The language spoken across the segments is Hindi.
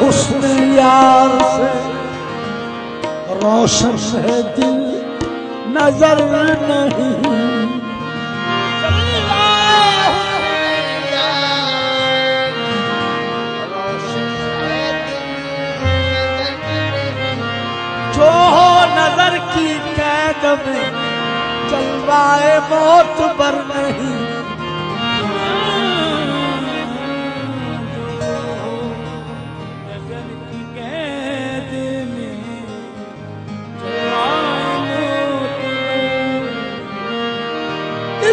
हुस्न यार से रोशन है दिल नज़र नहीं जो हो नज़र की कैद में चलवाए मौत पर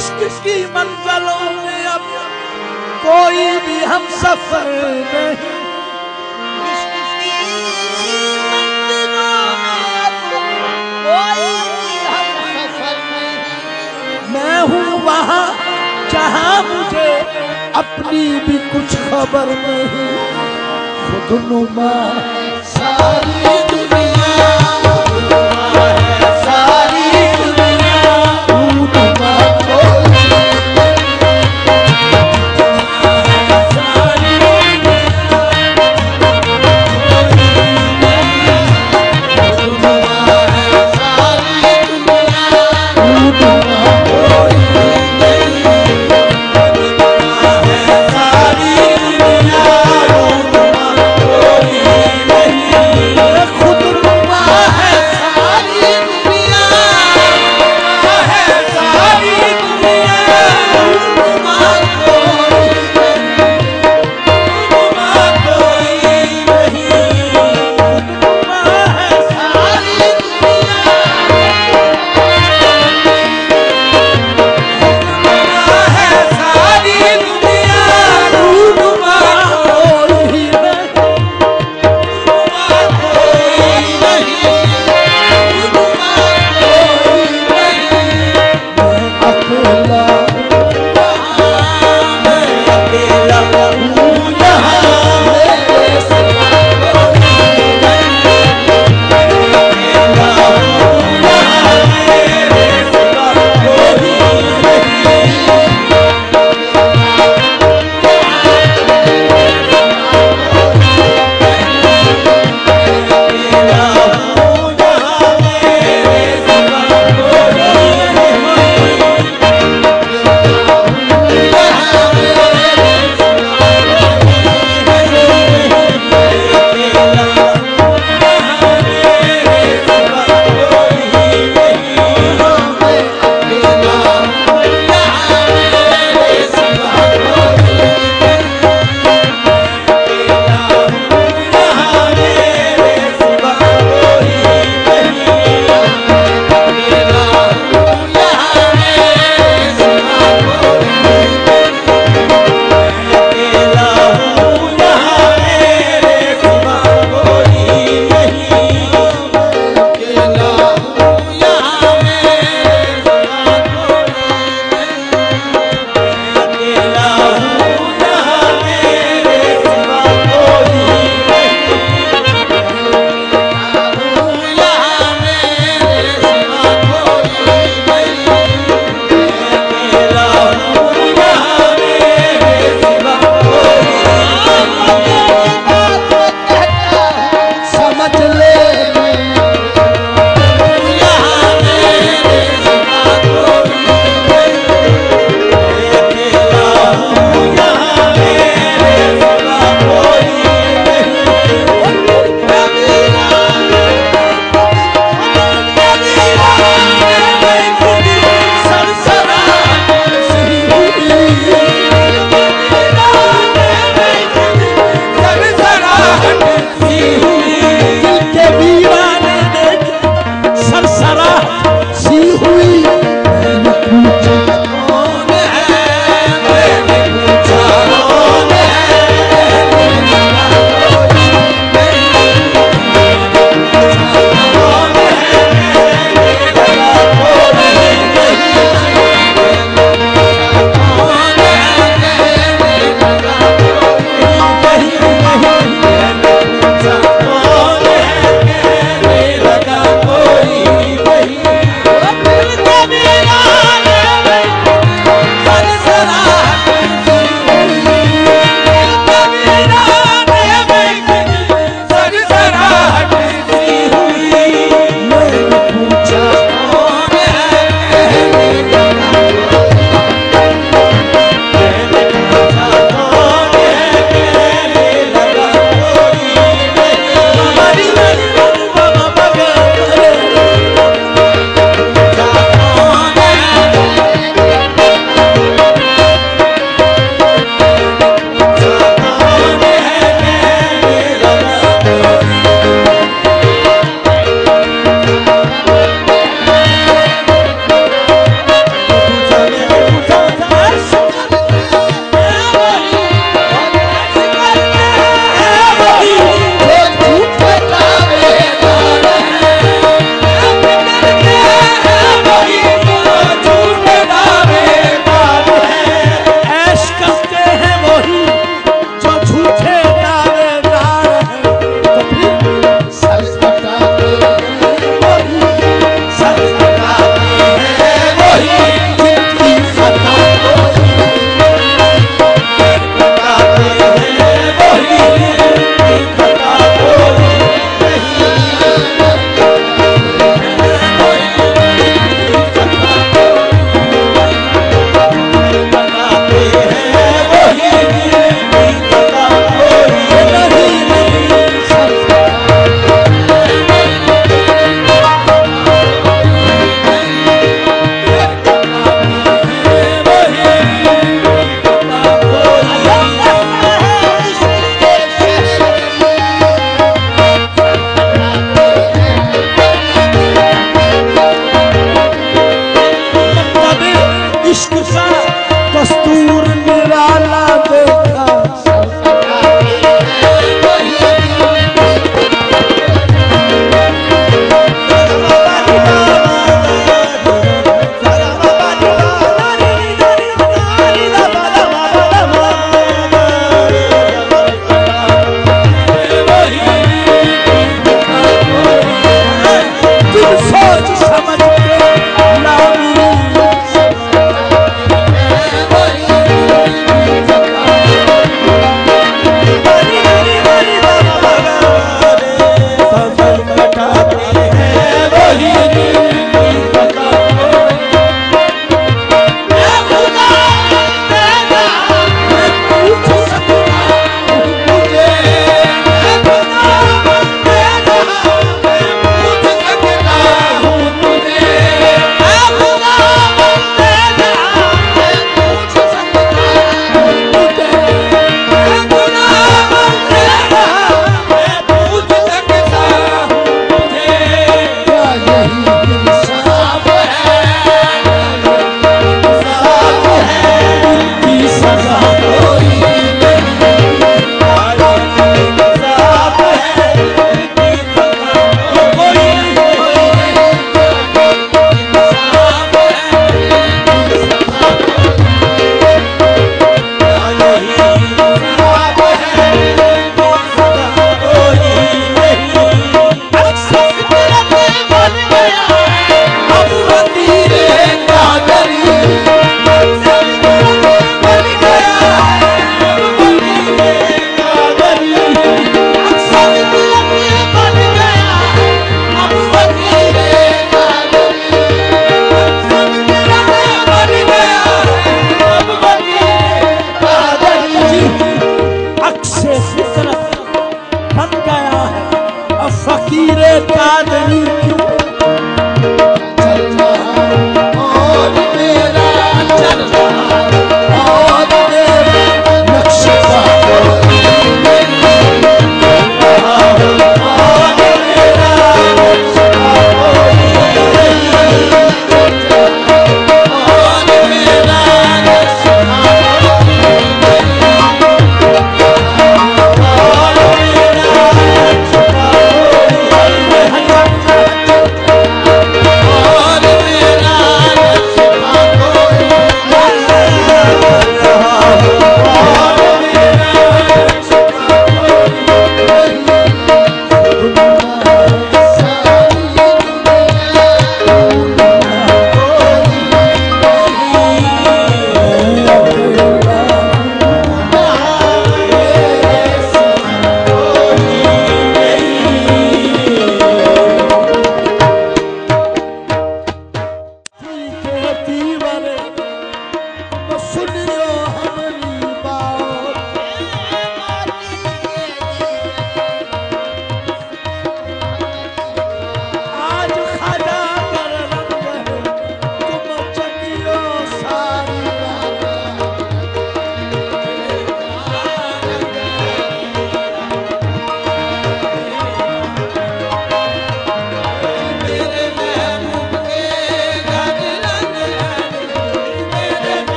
इश्क की मंजिलों में अब कोई भी हम सफ़र नहीं। मैं हूँ वहाँ जहाँ मुझे अपनी भी कुछ खबर नहीं। खुद सारी